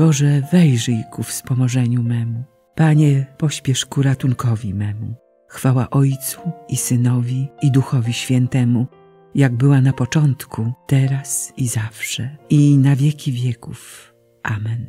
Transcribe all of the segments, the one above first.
Boże, wejrzyj ku wspomożeniu memu. Panie, pośpiesz ku ratunkowi memu. Chwała Ojcu i Synowi i Duchowi Świętemu, jak była na początku, teraz i zawsze, i na wieki wieków. Amen.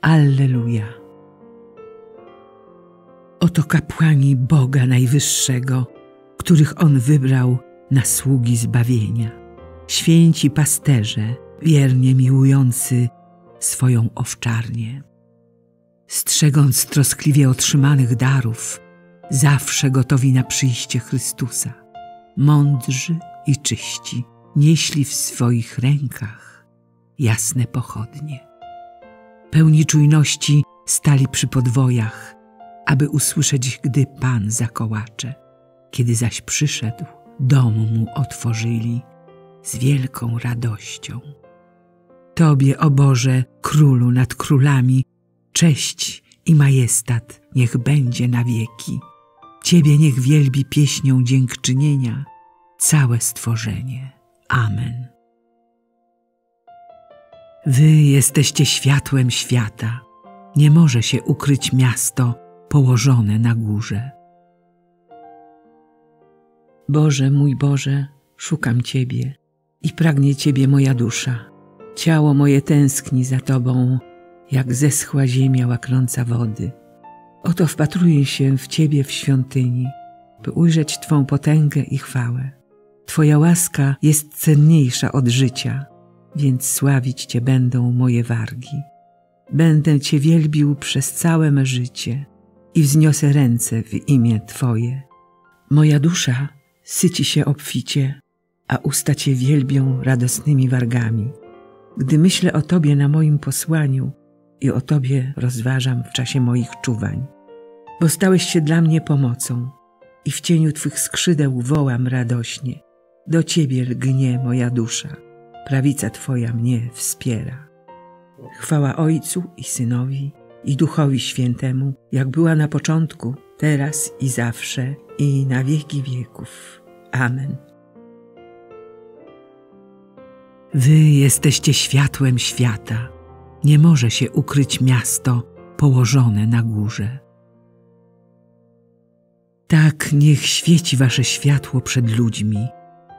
Alleluja. Oto kapłani Boga Najwyższego, których On wybrał na sługi zbawienia. Święci pasterze, wiernie miłujący swoją owczarnię. Strzegąc troskliwie otrzymanych darów, zawsze gotowi na przyjście Chrystusa, mądrzy i czyści, nieśli w swoich rękach jasne pochodnie. Pełni czujności stali przy podwojach, aby usłyszeć, gdy Pan zakołacze. Kiedy zaś przyszedł, dom mu otworzyli z wielką radością. Tobie, o Boże, Królu nad królami, cześć i majestat niech będzie na wieki. Ciebie niech wielbi pieśnią dziękczynienia całe stworzenie. Amen. Wy jesteście światłem świata. Nie może się ukryć miasto położone na górze. Boże, mój Boże, szukam Ciebie i pragnie Ciebie moja dusza. Ciało moje tęskni za Tobą, jak zeschła ziemia łaknąca wody. Oto wpatruję się w Ciebie w świątyni, by ujrzeć Twą potęgę i chwałę. Twoja łaska jest cenniejsza od życia, więc sławić Cię będą moje wargi. Będę Cię wielbił przez całe me życie i wzniosę ręce w imię Twoje. Moja dusza syci się obficie, a usta Cię wielbią radosnymi wargami. Gdy myślę o Tobie na moim posłaniu i o Tobie rozważam w czasie moich czuwań, bo stałeś się dla mnie pomocą i w cieniu Twych skrzydeł wołam radośnie. Do Ciebie lgnie moja dusza, prawica Twoja mnie wspiera. Chwała Ojcu i Synowi i Duchowi Świętemu, jak była na początku, teraz i zawsze, i na wieki wieków. Amen. Wy jesteście światłem świata. Nie może się ukryć miasto położone na górze. Tak niech świeci wasze światło przed ludźmi,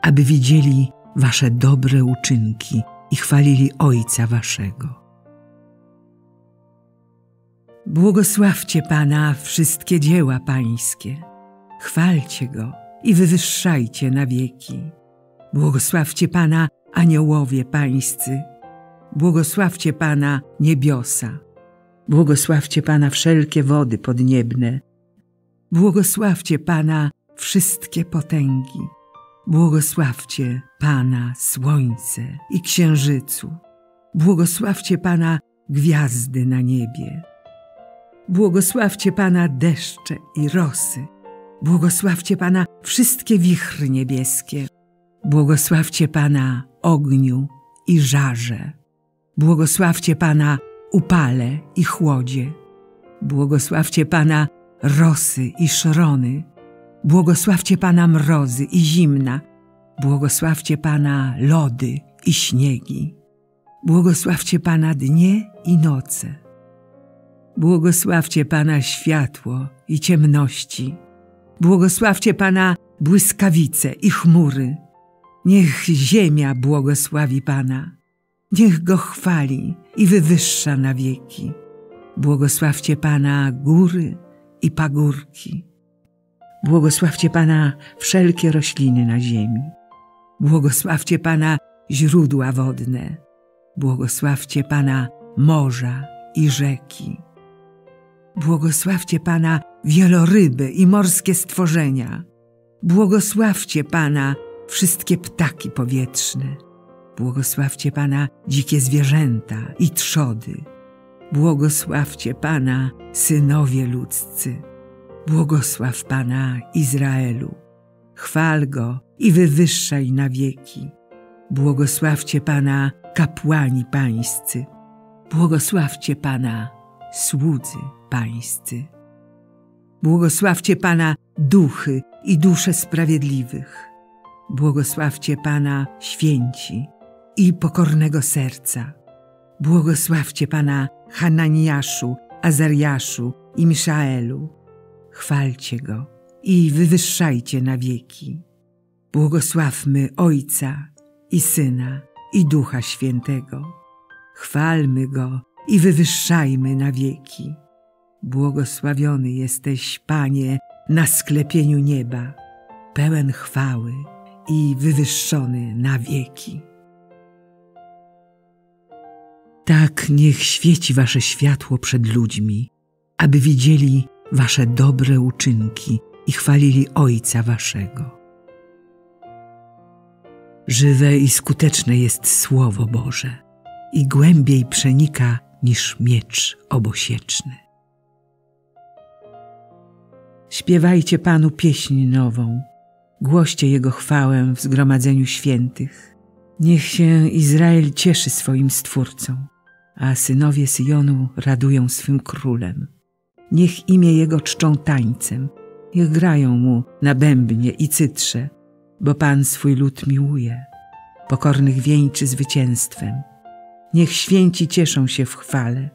aby widzieli wasze dobre uczynki i chwalili Ojca waszego. Błogosławcie Pana wszystkie dzieła Pańskie, chwalcie Go i wywyższajcie na wieki. Błogosławcie Pana aniołowie Pańscy, błogosławcie Pana niebiosa, błogosławcie Pana wszelkie wody podniebne, błogosławcie Pana wszystkie potęgi, błogosławcie Pana słońce i księżycu, błogosławcie Pana gwiazdy na niebie, błogosławcie Pana deszcze i rosy, błogosławcie Pana wszystkie wichry niebieskie, błogosławcie Pana ogniu i żarze. Błogosławcie Pana upale i chłodzie. Błogosławcie Pana rosy i szrony. Błogosławcie Pana mrozy i zimna. Błogosławcie Pana lody i śniegi. Błogosławcie Pana dnie i noce. Błogosławcie Pana światło i ciemności. Błogosławcie Pana błyskawice i chmury. Niech ziemia błogosławi Pana, niech Go chwali i wywyższa na wieki. Błogosławcie Pana góry i pagórki. Błogosławcie Pana wszelkie rośliny na ziemi. Błogosławcie Pana źródła wodne. Błogosławcie Pana morza i rzeki. Błogosławcie Pana wieloryby i morskie stworzenia. Błogosławcie Pana wszystkie ptaki powietrzne. Błogosławcie Pana dzikie zwierzęta i trzody. Błogosławcie Pana synowie ludzcy. Błogosław Pana Izraelu. Chwal Go i wywyższaj na wieki. Błogosławcie Pana kapłani pańscy. Błogosławcie Pana słudzy pańscy. Błogosławcie Pana duchy i dusze sprawiedliwych. Błogosławcie Pana święci i pokornego serca. Błogosławcie Pana Hananiaszu, Azariaszu i Miszaelu. Chwalcie Go i wywyższajcie na wieki. Błogosławmy Ojca i Syna i Ducha Świętego. Chwalmy Go i wywyższajmy na wieki. Błogosławiony jesteś, Panie, na sklepieniu nieba, pełen chwały i wywyższony na wieki. Tak niech świeci wasze światło przed ludźmi, aby widzieli wasze dobre uczynki i chwalili Ojca waszego. Żywe i skuteczne jest Słowo Boże i głębiej przenika niż miecz obosieczny. Śpiewajcie Panu pieśń nową, głoście Jego chwałę w zgromadzeniu świętych. Niech się Izrael cieszy swoim Stwórcą, a synowie Syjonu radują swym królem. Niech imię Jego czczą tańcem, niech grają Mu na bębnie i cytrze, bo Pan swój lud miłuje, pokornych wieńczy zwycięstwem. Niech święci cieszą się w chwale,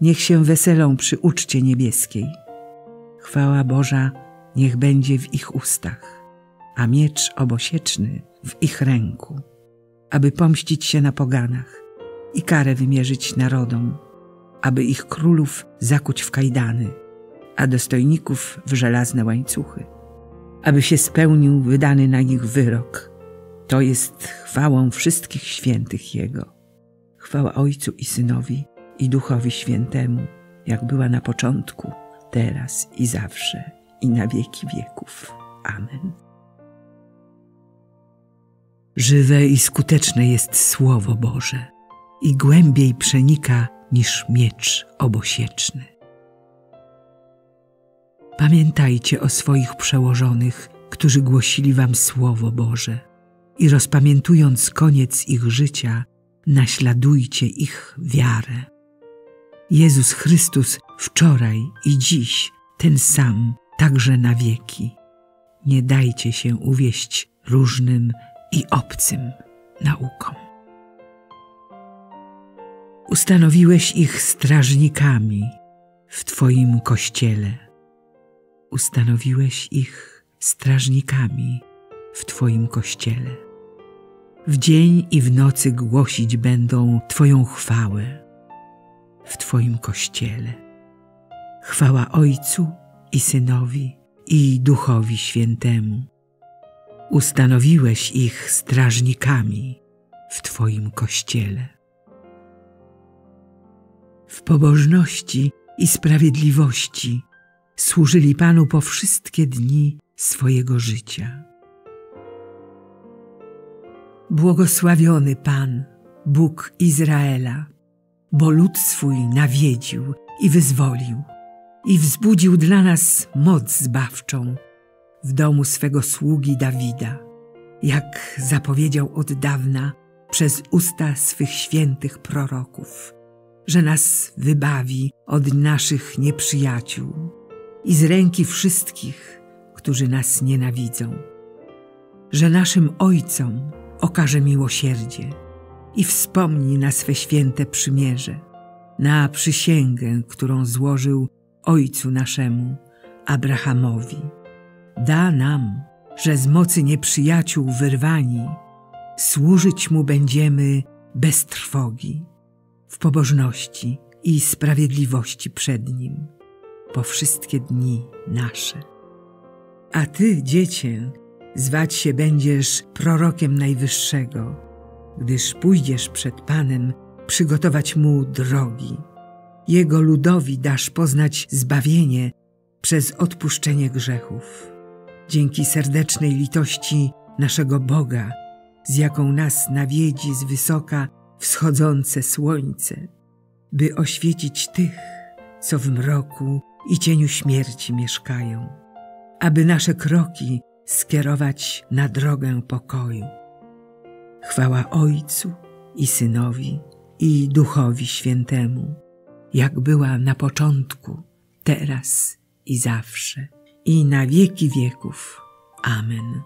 niech się weselą przy uczcie niebieskiej. Chwała Boża niech będzie w ich ustach, a miecz obosieczny w ich ręku, aby pomścić się na poganach i karę wymierzyć narodom, aby ich królów zakuć w kajdany, a dostojników w żelazne łańcuchy, aby się spełnił wydany na nich wyrok. To jest chwałą wszystkich świętych Jego. Chwała Ojcu i Synowi i Duchowi Świętemu, jak była na początku, teraz i zawsze, i na wieki wieków. Amen. Żywe i skuteczne jest Słowo Boże i głębiej przenika niż miecz obosieczny. Pamiętajcie o swoich przełożonych, którzy głosili wam Słowo Boże i rozpamiętując koniec ich życia, naśladujcie ich wiarę. Jezus Chrystus wczoraj i dziś ten sam, także na wieki. Nie dajcie się uwieść różnym i obcym naukom. Ustanowiłeś ich strażnikami w Twoim kościele. Ustanowiłeś ich strażnikami w Twoim kościele. W dzień i w nocy głosić będą Twoją chwałę w Twoim kościele. Chwała Ojcu i Synowi i Duchowi Świętemu. Ustanowiłeś ich strażnikami w Twoim kościele. W pobożności i sprawiedliwości służyli Panu po wszystkie dni swojego życia. Błogosławiony Pan, Bóg Izraela, bo lud swój nawiedził i wyzwolił i wzbudził dla nas moc zbawczą w domu swego sługi Dawida, jak zapowiedział od dawna przez usta swych świętych proroków, że nas wybawi od naszych nieprzyjaciół i z ręki wszystkich, którzy nas nienawidzą, że naszym ojcom okaże miłosierdzie i wspomni na swe święte przymierze, na przysięgę, którą złożył Ojcu naszemu, Abrahamowi. Da nam, że z mocy nieprzyjaciół wyrwani, służyć Mu będziemy bez trwogi, w pobożności i sprawiedliwości przed Nim, po wszystkie dni nasze. A Ty, dziecię, zwać się będziesz prorokiem Najwyższego, gdyż pójdziesz przed Panem przygotować Mu drogi. Jego ludowi dasz poznać zbawienie przez odpuszczenie grzechów. Dzięki serdecznej litości naszego Boga, z jaką nas nawiedzi z wysoka wschodzące słońce, by oświecić tych, co w mroku i cieniu śmierci mieszkają, aby nasze kroki skierować na drogę pokoju. Chwała Ojcu i Synowi i Duchowi Świętemu, jak była na początku, teraz i zawsze, i na wieki wieków. Amen.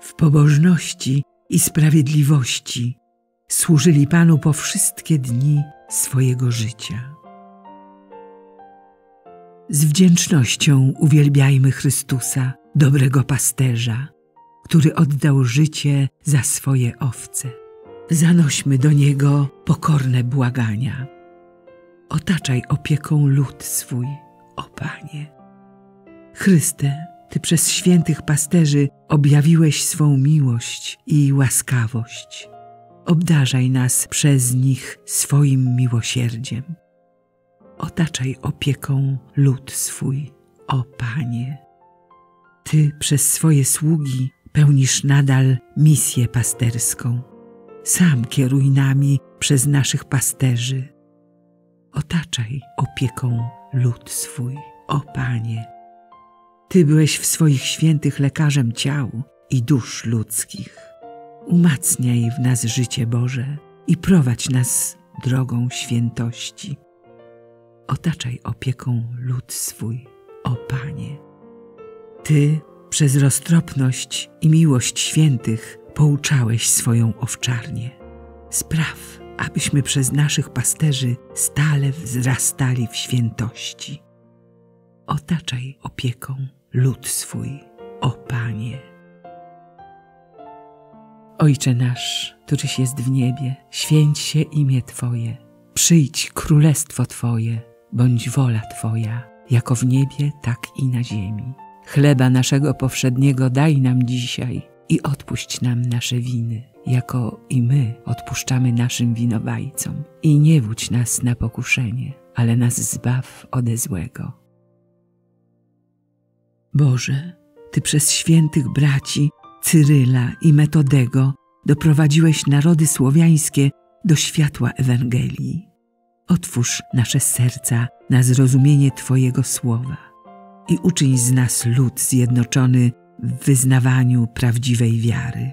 W pobożności i sprawiedliwości służyli Panu po wszystkie dni swojego życia. Z wdzięcznością uwielbiajmy Chrystusa, dobrego pasterza, który oddał życie za swoje owce. Zanośmy do Niego pokorne błagania. Otaczaj opieką lud swój, o Panie. Chryste, Ty przez świętych pasterzy objawiłeś swą miłość i łaskawość. Obdarzaj nas przez nich swoim miłosierdziem. Otaczaj opieką lud swój, o Panie. Ty przez swoje sługi pełnisz nadal misję pasterską. Sam kieruj nami przez naszych pasterzy. Otaczaj opieką lud swój, o Panie. Ty byłeś w swoich świętych lekarzem ciał i dusz ludzkich. Umacniaj w nas życie Boże i prowadź nas drogą świętości. Otaczaj opieką lud swój, o Panie. Ty przez roztropność i miłość świętych pouczałeś swoją owczarnię. Spraw, abyśmy przez naszych pasterzy stale wzrastali w świętości. Otaczaj opieką lud swój, o Panie. Ojcze nasz, któryś jest w niebie, święć się imię Twoje, przyjdź królestwo Twoje, bądź wola Twoja, jako w niebie, tak i na ziemi. Chleba naszego powszedniego daj nam dzisiaj i odpuść nam nasze winy, jako i my odpuszczamy naszym winowajcom. I nie wódź nas na pokuszenie, ale nas zbaw ode złego. Boże, Ty przez świętych braci Cyryla i Metodego doprowadziłeś narody słowiańskie do światła Ewangelii. Otwórz nasze serca na zrozumienie Twojego słowa i uczyń z nas lud zjednoczony w wyznawaniu prawdziwej wiary.